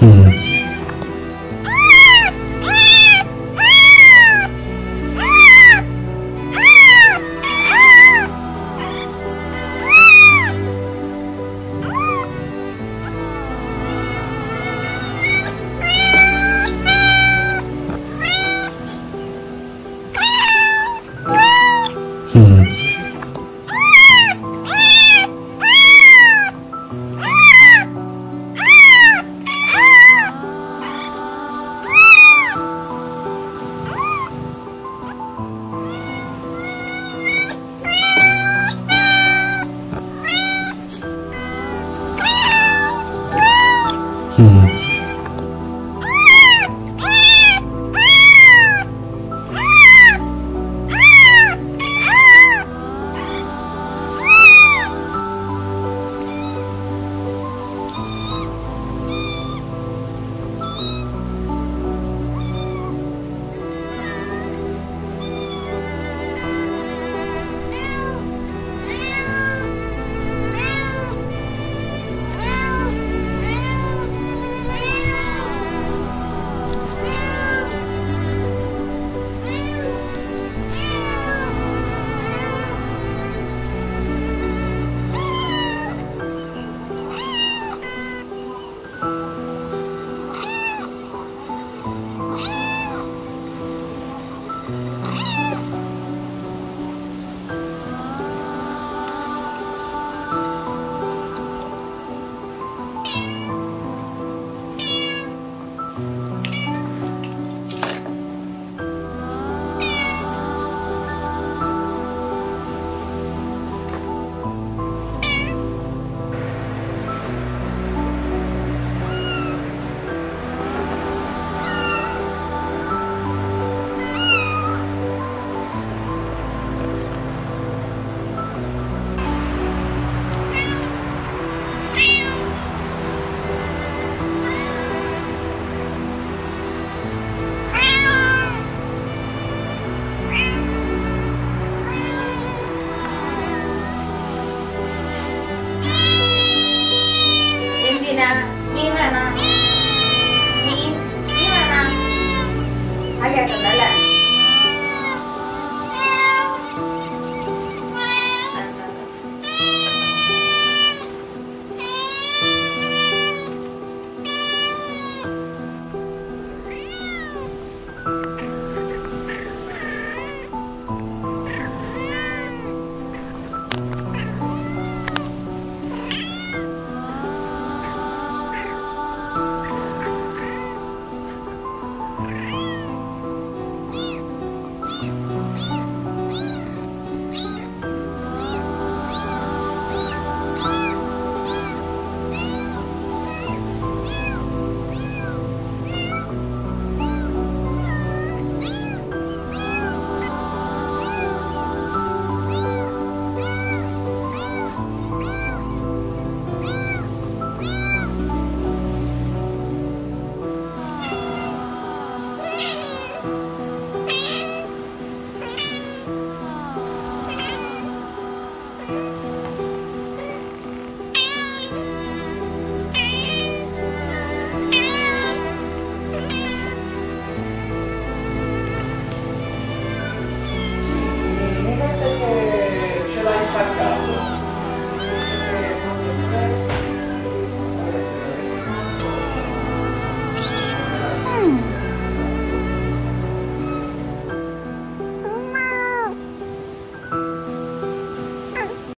Mm. Hmm.